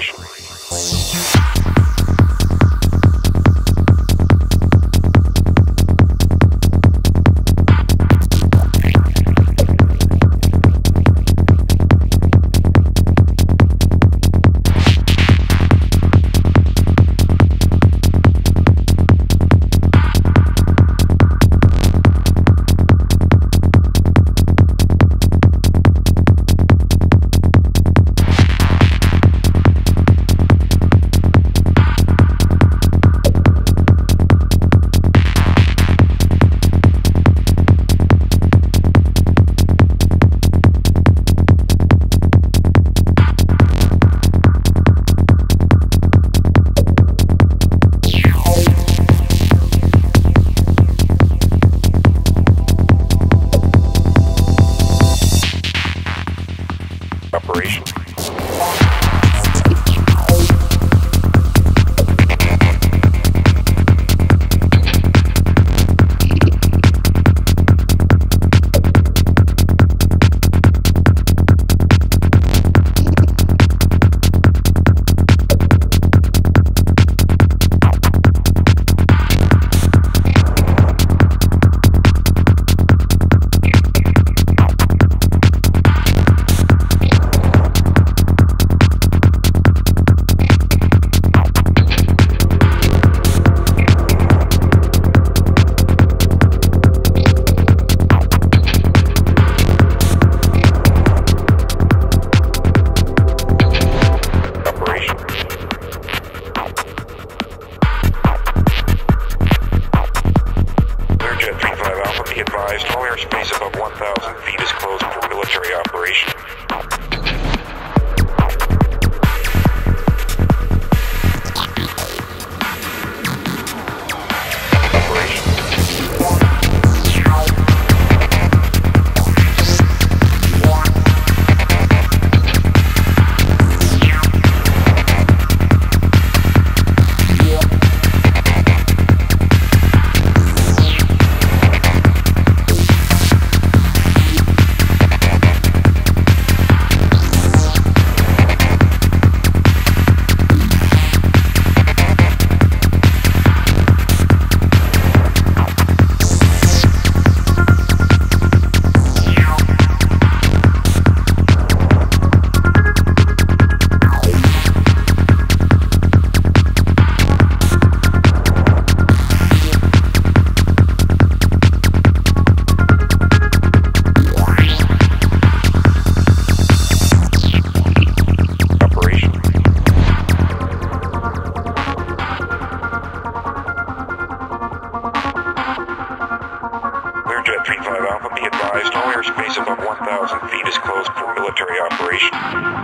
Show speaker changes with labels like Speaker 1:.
Speaker 1: vibration. airspace above 1,000 feet is closed for military operation.